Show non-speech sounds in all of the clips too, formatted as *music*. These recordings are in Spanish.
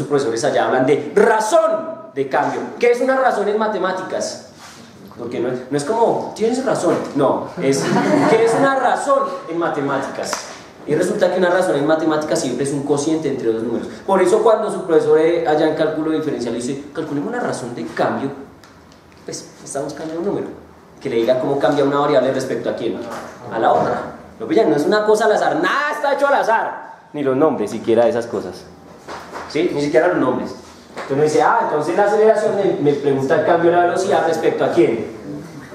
sus profesores allá hablan de razón de cambio. ¿Qué es una razón en matemáticas? Porque no es, como, tienes razón, no, es, ¿qué es una razón en matemáticas? Y resulta que una razón en matemáticas siempre es un cociente entre dos números. Por eso cuando su profesor eh, allá en cálculo diferencial dice, calculemos una razón de cambio, pues está buscando un número. Que le diga cómo cambia una variable respecto a quién, a la otra. Lo pillan, no es una cosa al azar, nada está hecho al azar. Ni los nombres siquiera de esas cosas. ¿Sí? Ni siquiera los nombres. Entonces uno dice, ah, entonces la aceleración me, me pregunta el cambio de la velocidad respecto a quién?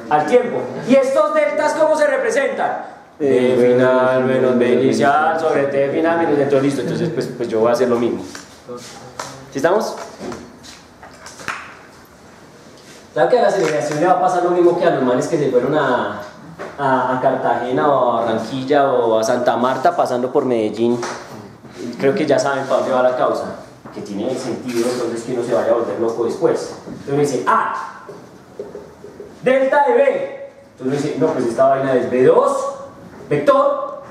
Al tiempo. ¿Y estos deltas cómo se representan? T final menos B inicial sobre T final menos entonces listo, entonces pues, pues yo voy a hacer lo mismo. ¿Sí estamos? ¿Saben que a la aceleración le va a pasar lo mismo que a los manes que se fueron a, a, a Cartagena o a Barranquilla o a Santa Marta pasando por Medellín? Creo que ya saben para dónde va la causa, que tiene sentido entonces que no se vaya a volver loco después. Entonces uno dice, ah, delta de B. Entonces uno dice, no, pues esta vaina es B2 Vector,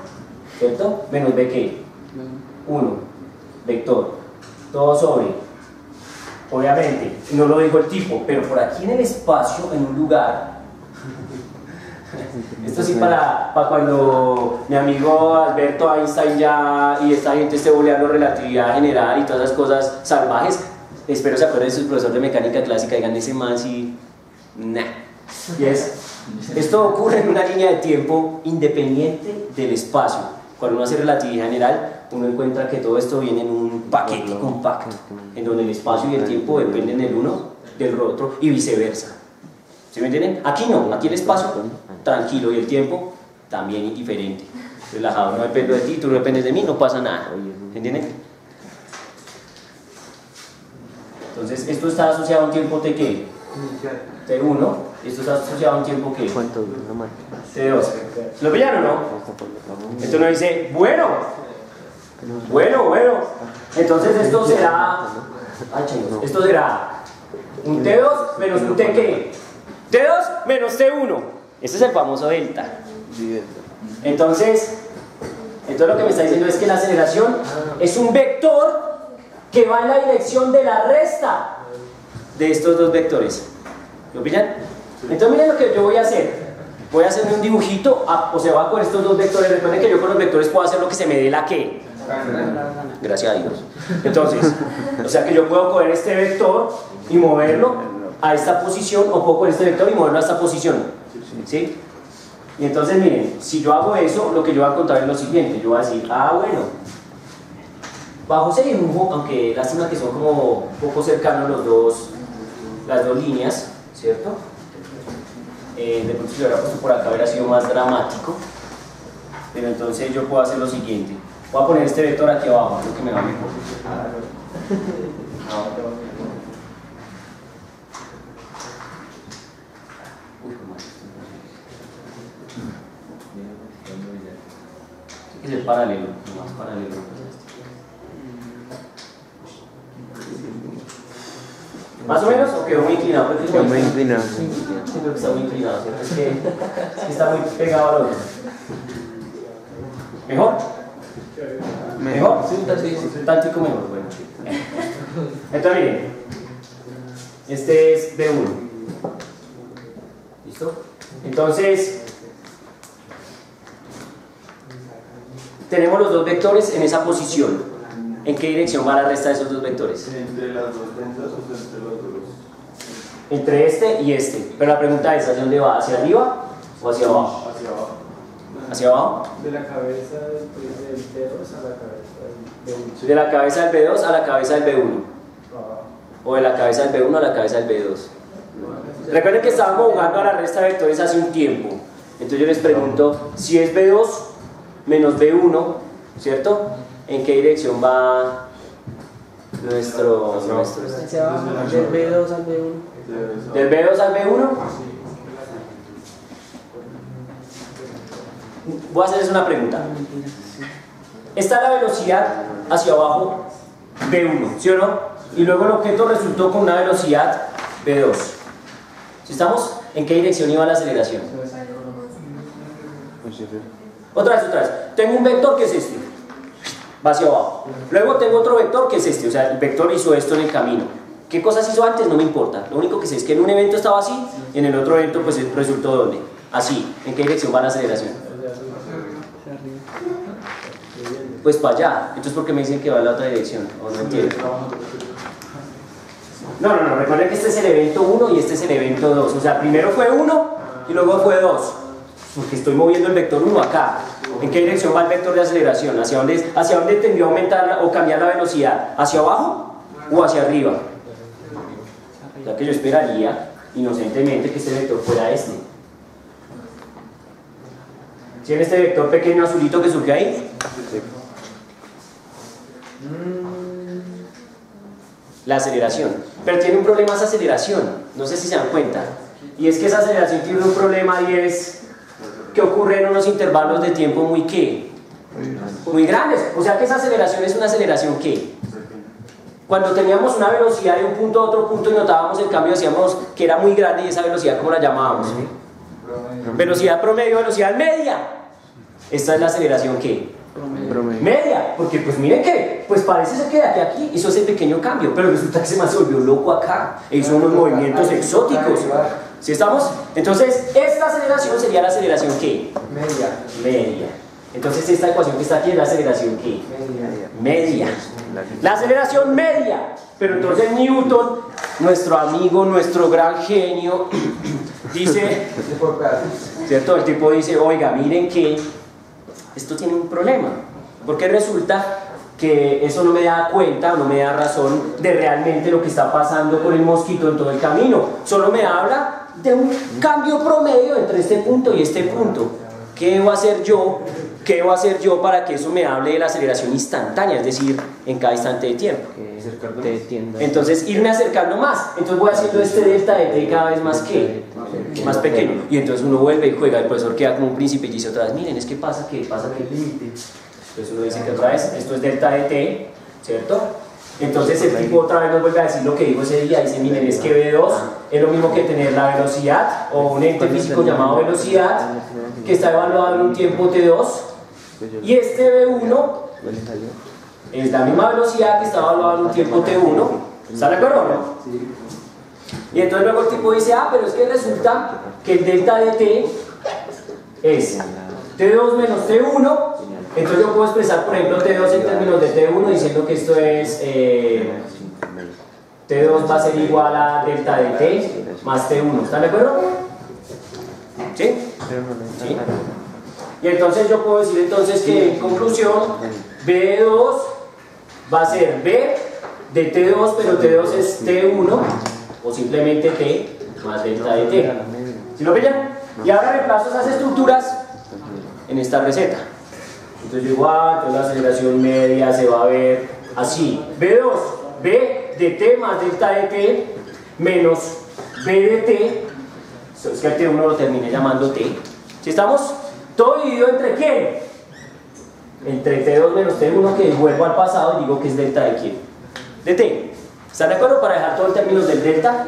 ¿cierto? Menos B qué? 1. Vector. Todo sobre. Obviamente, no lo dijo el tipo, pero por aquí en el espacio, en un lugar. Esto sí para, para cuando mi amigo Alberto Einstein ya y esta gente esté boleando relatividad general y todas esas cosas salvajes. Espero se acuerden de su profesor de mecánica clásica, digan ese man si. Nah. Y es esto ocurre en una línea de tiempo independiente del espacio. Cuando uno hace relatividad general, uno encuentra que todo esto viene en un paquete compacto, en donde el espacio y el tiempo dependen el uno del otro y viceversa. ¿Sí me entienden? Aquí no, aquí el espacio tranquilo y el tiempo también indiferente. Relajado, no dependo de ti, tú no dependes de mí, no pasa nada. ¿Entienden? Entonces, esto está asociado a un tiempo de qué? T1 esto está asociado a un tiempo ¿Cuánto? T2. ¿Lo pillaron o no? Entonces uno dice, bueno, bueno, bueno. Entonces esto será, esto será un T2 menos un T qué? T2 menos T1. Ese es el famoso delta. Entonces, entonces lo que me está diciendo es que la aceleración es un vector que va en la dirección de la resta de estos dos vectores. ¿Lo pillan? Entonces miren lo que yo voy a hacer. Voy a hacerme un dibujito, a- o sea, va con estos dos vectores. Recuerden que yo con los vectores puedo hacer lo que se me dé la que. Gracias a Dios. Entonces, o sea que yo puedo coger este vector y moverlo a esta posición, o puedo coger este vector y moverlo a esta posición. ¿Sí? Y entonces miren, si yo hago eso, lo que yo voy a contar es lo siguiente. Yo voy a decir, ah, bueno, bajo ese dibujo, aunque lástima que son como poco cercanos los dos, las dos líneas, ¿cierto? Eh, de pronto si lo hubiera puesto por acá hubiera sido más dramático, pero entonces yo puedo hacer lo siguiente. Voy a poner este vector aquí abajo, creo que me va mejor. Uy, qué mal. Tiene que ser paralelo, más paralelo. ¿Más o menos? ¿O quedó muy inclinado? Porque Está muy inclinado. Sí, creo que está muy inclinado, ¿cierto? Es que, es que está muy pegado al otro. ¿Mejor? ¿Mejor? Sí, un tantico mejor, bueno. Entonces, miren. Este es B1. ¿Listo? Entonces, tenemos los dos vectores en esa posición. ¿En qué dirección va la resta de esos dos vectores? Entre las dos ventas o entre los dos. Entre este y este. Pero la pregunta es, ¿hacia dónde va? ¿Hacia arriba o hacia abajo? Hacia abajo. ¿Hacia abajo? De la cabeza del dedos a la cabeza del dedo. De la cabeza del B2 a la cabeza del B1. Abajo. O de la cabeza del B1 a la cabeza del B2. Recuerden que estábamos jugando a la resta de vectores hace un tiempo. Entonces yo les pregunto, si es B2 menos B1, ¿cierto? ¿En qué dirección va nuestro... nuestro del B2 al B1. ¿Del B2 al B1? Voy a hacerles una pregunta. Está la velocidad hacia abajo B1, ¿sí o no? Y luego el objeto resultó con una velocidad B2. ¿Sí estamos? ¿En qué dirección iba la aceleración? Otra vez, otra vez. Tengo un vector que es este. va hacia abajo. Luego tengo otro vector que es este, o sea, el vector hizo esto en el camino. ¿Qué cosas hizo antes? No me importa. Lo único que sé es que en un evento estaba así y en el otro evento pues resultó donde. Así. ¿En qué dirección va la aceleración? Pues para allá. Entonces, ¿por qué me dicen que va en la otra dirección? ¿O no entiendo? No, no, no. Recuerden que este es el evento 1 y este es el evento 2. O sea, primero fue 1 y luego fue 2. Porque estoy moviendo el vector 1 acá. ¿En qué dirección va el vector de aceleración? ¿Hacia dónde, hacia dónde tendió a aumentar o cambiar la velocidad? ¿Hacia abajo o hacia arriba? Sea que yo esperaría inocentemente que este vector fuera este. ¿Tiene este vector pequeño azulito que surge ahí? La aceleración. Pero tiene un problema esa aceleración. No sé si se dan cuenta. Y es que esa aceleración tiene un problema y es que ocurre en unos intervalos de tiempo muy qué? Muy grandes. O sea que esa aceleración es una aceleración qué? Cuando teníamos una velocidad de un punto a otro punto y notábamos el cambio, decíamos que era muy grande y esa velocidad, ¿cómo la llamábamos? Velocidad promedio, velocidad media. Esta es la aceleración qué? Media, porque pues miren que, pues parece ser que de aquí a aquí hizo ese pequeño cambio, pero resulta que se me volvió loco acá, e hizo unos movimientos exóticos. ¿Sí estamos? Entonces, esta aceleración sería la aceleración ¿qué? Media. Media. Entonces, esta ecuación que está aquí es la aceleración ¿qué? Media. La aceleración media. Pero entonces Newton, nuestro amigo, nuestro gran genio, *coughs* dice, ¿cierto? El tipo dice, oiga, miren que esto tiene un problema, porque resulta que eso no me da cuenta, no me da razón de realmente lo que está pasando con el mosquito en todo el camino, solo me habla de un cambio promedio entre este punto y este punto. ¿Qué debo hacer yo? ¿Qué debo hacer yo para que eso me hable de la aceleración instantánea, es decir, en cada instante de tiempo? Entonces, irme acercando más. Entonces voy haciendo este delta de t cada vez más que más pequeño. Y entonces uno vuelve y juega, el profesor queda como un príncipe y dice otra vez, miren, es que pasa que pasa que Entonces uno dice que otra vez, esto es delta de t, ¿cierto? Entonces el tipo otra vez nos vuelve a decir lo que dijo ese día, dice, miren, es que V2 es lo mismo que tener la velocidad o un ente físico llamado velocidad que está evaluado en un tiempo T2 y este V1 es la misma velocidad que está evaluada en un tiempo T1. ¿Están de acuerdo o no? Y entonces luego el tipo dice, ah, pero es que resulta que el delta de T es T2 menos T1. Entonces yo puedo expresar, por ejemplo, T2 en términos de T1 diciendo que esto es... Eh, T2 va a ser igual a delta de T más T1. ¿Están de acuerdo? ¿Sí? ¿Sí? Y entonces yo puedo decir entonces que en conclusión B2 va a ser B de T2, pero T2 es T1 o simplemente T más delta de T. ¿Sí lo pillan? Y ahora reemplazo esas estructuras en esta receta. Entonces yo digo, ah, la aceleración media se va a ver así. B2, B de T más delta de T menos B de T, es que el T1 lo terminé llamando T. ¿Sí estamos? Todo dividido entre quién? Entre T2 menos T1 que vuelvo al pasado y digo que es delta de quién? De T. ¿Están de acuerdo para dejar todo en términos del delta?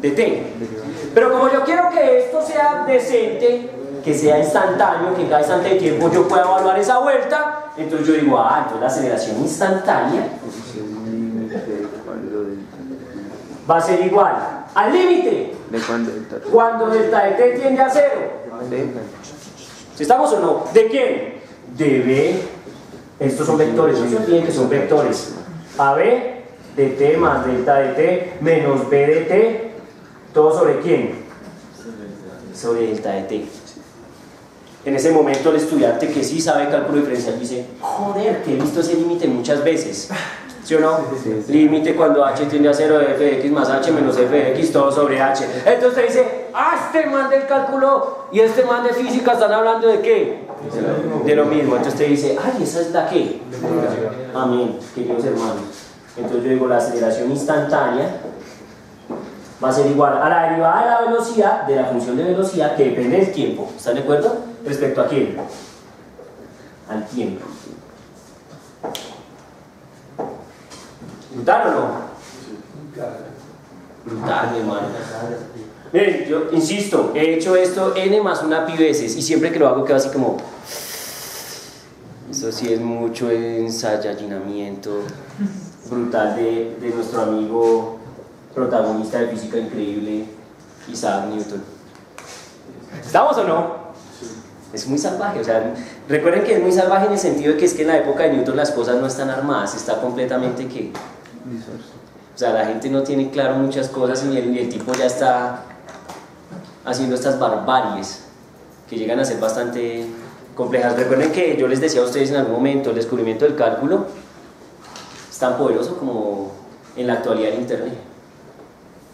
De T. Pero como yo quiero que esto sea decente, que sea instantáneo, que en cada instante de tiempo yo pueda evaluar esa vuelta, entonces yo digo, ah, entonces la aceleración instantánea va a ser igual al límite cuando delta de t tiende a cero. ¿Estamos o no? ¿De quién? De B. Estos son vectores, no se olviden que son vectores. AB de t más delta de t menos B de t, ¿todo sobre quién? Sobre delta de t. En ese momento el estudiante que sí sabe cálculo diferencial dice, joder, que he visto ese límite muchas veces. *laughs* ¿Sí o no? Límite cuando h tiende a 0 de f de x más h menos f de x todo sobre h. Entonces te dice, ah, este man del cálculo y este man de física están hablando de qué? De lo mismo. Entonces te dice, ay, esa es la qué? Amén, queridos hermanos. Entonces yo digo, la aceleración instantánea va a ser igual a la derivada de la velocidad, de la función de velocidad, que depende del tiempo. ¿Están de acuerdo? ¿Respecto a quién? Al tiempo. ¿Brutal o no? Brutal, mi hermano. Miren, yo insisto, he hecho esto n más una pi veces y siempre que lo hago quedo así como... Eso sí es mucho ensayamiento brutal de, de nuestro amigo protagonista de física increíble, Isaac Newton. ¿Estamos o no? Es muy salvaje, o sea, recuerden que es muy salvaje en el sentido de que es que en la época de Newton las cosas no están armadas, está completamente que... O sea, la gente no tiene claro muchas cosas y el, y el tipo ya está haciendo estas barbaries que llegan a ser bastante complejas. Recuerden que yo les decía a ustedes en algún momento, el descubrimiento del cálculo es tan poderoso como en la actualidad el Internet.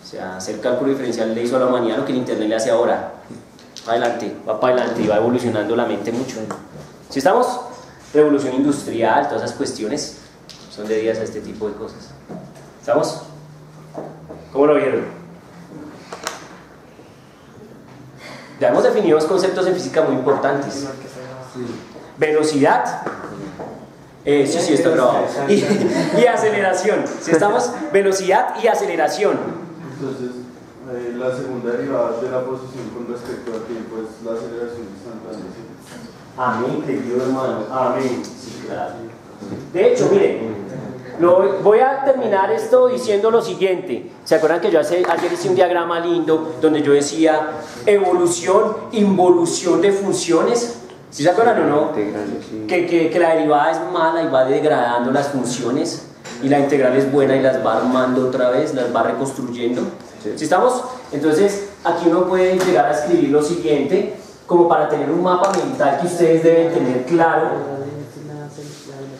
O sea, hacer cálculo diferencial le hizo a la humanidad lo que el Internet le hace ahora. Adelante, va para adelante y va evolucionando la mente mucho. Si estamos, revolución industrial, todas esas cuestiones son debidas a este tipo de cosas. ¿Estamos? ¿Cómo lo vieron? Ya hemos definido dos conceptos en física muy importantes. Velocidad. Eh, sí, sí, esto grabado. Y, y aceleración. Si estamos, velocidad y aceleración. La segunda derivada de la posición con respecto al tiempo es la aceleración instantánea. ¿sí? Amén, querido hermano. Amén. Sí, claro. De hecho, miren, lo- voy a terminar esto diciendo lo siguiente. ¿Se acuerdan que yo hace- ayer hice un diagrama lindo donde yo decía evolución, involución de funciones? ¿Sí se acuerdan o no? Que, que- que la derivada es mala y va degradando las funciones y la integral es buena y las va armando otra vez, las va reconstruyendo. ¿Sí estamos? Entonces, aquí uno puede llegar a escribir lo siguiente, como para tener un mapa mental que ustedes deben tener claro,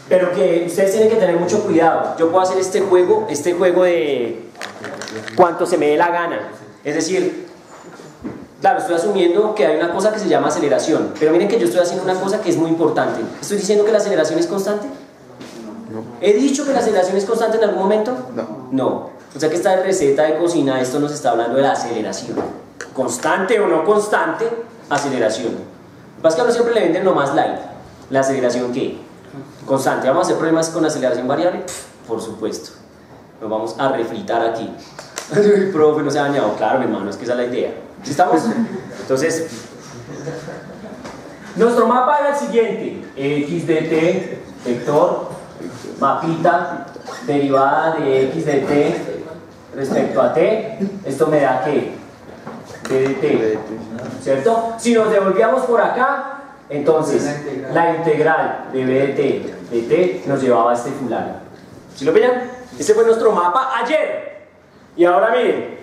pero que ustedes tienen que tener mucho cuidado. Yo puedo hacer este juego, este juego de cuanto se me dé la gana. Es decir, claro, estoy asumiendo que hay una cosa que se llama aceleración, pero miren que yo estoy haciendo una cosa que es muy importante. ¿Estoy diciendo que la aceleración es constante? ¿He dicho que la aceleración es constante en algún momento? No. No. O sea que esta receta de cocina, esto nos está hablando de la aceleración. Constante o no constante, aceleración. Lo siempre le venden lo más light. ¿La aceleración qué? Constante. ¿Vamos a hacer problemas con aceleración variable? Por supuesto. Nos vamos a refritar aquí. *laughs* El profe no se ha dañado. Claro, mi hermano, es que esa es la idea. ¿Sí estamos? Entonces, nuestro mapa era el siguiente. X de vector, mapita, derivada de x de t respecto a t. Esto me da qué? d de t. ¿Cierto? Si nos devolvíamos por acá, entonces la integral de b de t de t nos llevaba a este fulano. ¿Sí lo pillan? Este fue nuestro mapa ayer. Y ahora miren,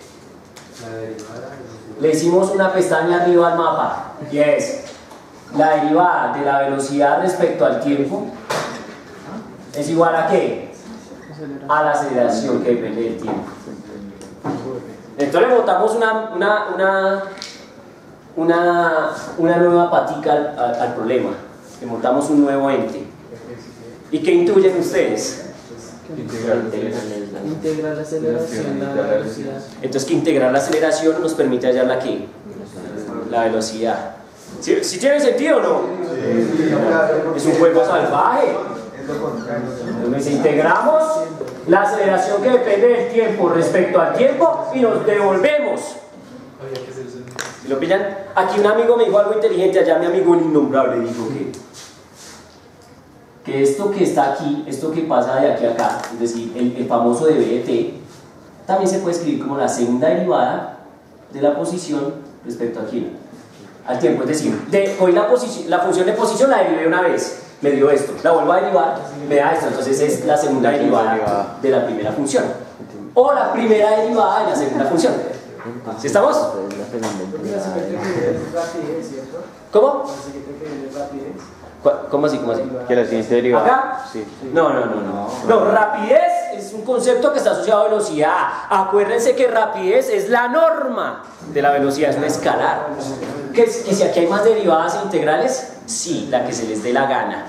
le hicimos una pestaña arriba al mapa y es la derivada de la velocidad respecto al tiempo es igual a qué? A la aceleración que depende del tiempo. Entonces le botamos una, una, una, una, una nueva patica al, al- al problema, le montamos un nuevo ente. ¿Y qué intuyen ustedes? Integrar la aceleración, la velocidad. Entonces que integrar la aceleración nos permite hallar la qué? La velocidad. ¿Sí, sí tiene sentido o no? Es un juego salvaje. Entonces integramos la aceleración que depende del tiempo respecto al tiempo y nos devolvemos. ¿Sí ¿Lo pillan? Aquí un amigo me dijo algo inteligente, allá mi amigo el innombrable dijo que, que esto que está aquí, esto que pasa de aquí a acá, es decir, el, el famoso de BT, también se puede escribir como la segunda derivada de la posición respecto a quién? Al tiempo, es decir, de, hoy la, la función de posición la derivé una vez, me dio esto, la vuelvo a derivar, esto, entonces es la segunda derivada de la primera función. O la primera derivada de la segunda función. ¿Sí estamos? ¿Cómo? Básicamente que es rapidez. ¿Cu- ¿Cómo así? ¿Cómo así? Que la siguiente derivada. ¿Acá? Sí. No, no, no, no. No, rapidez es un concepto que está asociado a velocidad. Acuérdense que rapidez es la norma de la velocidad, es una escalar. ¿Que, que si aquí hay más derivadas e integrales? Sí, la que se les dé la gana.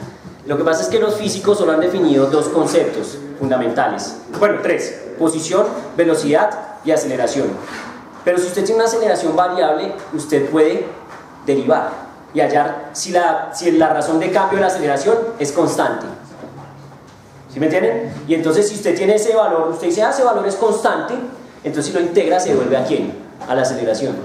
Lo que pasa es que los físicos solo han definido dos conceptos fundamentales. Bueno, tres. Posición, velocidad y aceleración. Pero si usted tiene una aceleración variable, usted puede derivar y hallar si la, si la razón de cambio de la aceleración es constante. ¿Sí me entienden? Y entonces si usted tiene ese valor, usted dice, ah, ese valor es constante, entonces si lo integra se devuelve a quién? A la aceleración.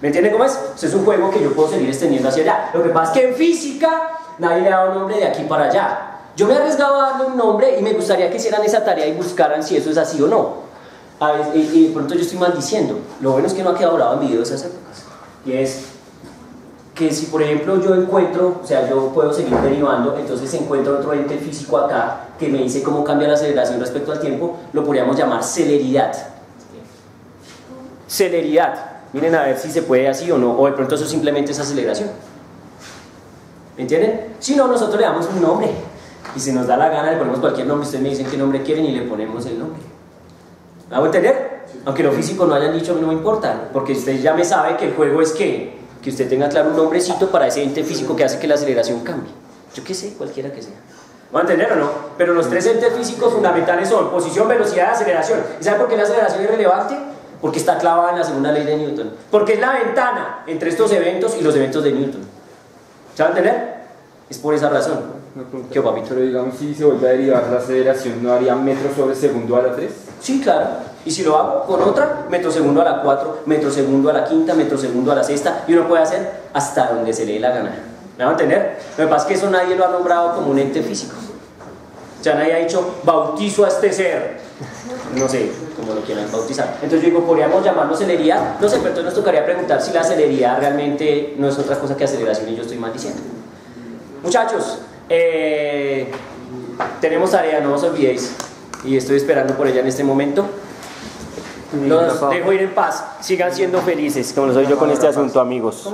¿Me entienden cómo es? Es un juego que yo puedo seguir extendiendo hacia allá. Lo que pasa es que en física nadie le ha dado nombre de aquí para allá. Yo me he arriesgado a darle un nombre y me gustaría que hicieran esa tarea y buscaran si eso es así o no. A y, y de pronto yo estoy maldiciendo. Lo bueno es que no ha quedado grabado en video de esas épocas. Y es que si por ejemplo yo encuentro, o sea, yo puedo seguir derivando, entonces encuentro otro ente físico acá que me dice cómo cambia la aceleración respecto al tiempo, lo podríamos llamar celeridad. Celeridad. Miren a ver si se puede así o no, o de pronto eso simplemente es aceleración. ¿Me entienden? Si no, nosotros le damos un nombre. Y si nos da la gana, le ponemos cualquier nombre. Ustedes me dicen qué nombre quieren y le ponemos el nombre. ¿Me hago entender? Aunque los físicos no hayan dicho, a mí no me importa. Porque usted ya me sabe que el juego es que, que usted tenga claro un nombrecito para ese ente físico que hace que la aceleración cambie. Yo qué sé, cualquiera que sea. ¿Me a entender o no? Pero los tres entes físicos fundamentales son posición, velocidad y aceleración. ¿Y sabe por qué la aceleración es relevante? Porque está clavada en la segunda ley de Newton. Porque es la ventana entre estos eventos y los eventos de Newton. ¿Se va a entender? Es por esa razón. ¿Qué, papito? Pero digamos, si se vuelve a derivar la aceleración, ¿no haría metro sobre segundo a la 3? Sí, claro. Y si lo hago con otra, metro segundo a la 4, metro segundo a la quinta, metro segundo a la sexta, y uno puede hacer hasta donde se le dé la gana. ¿Me van a entender? Lo que pasa es que eso nadie lo ha nombrado como un ente físico. Nadie ha dicho bautizo a este ser. No sé cómo lo quieran bautizar. Entonces yo digo, podríamos llamarlo celeridad. No sé, pero entonces nos tocaría preguntar si la celeridad realmente no es otra cosa que aceleración y yo estoy mal diciendo. Muchachos, eh, tenemos tarea, no os olvidéis. Y estoy esperando por ella en este momento. Los dejo ir en paz. Sigan siendo felices, como lo soy yo con este asunto, amigos.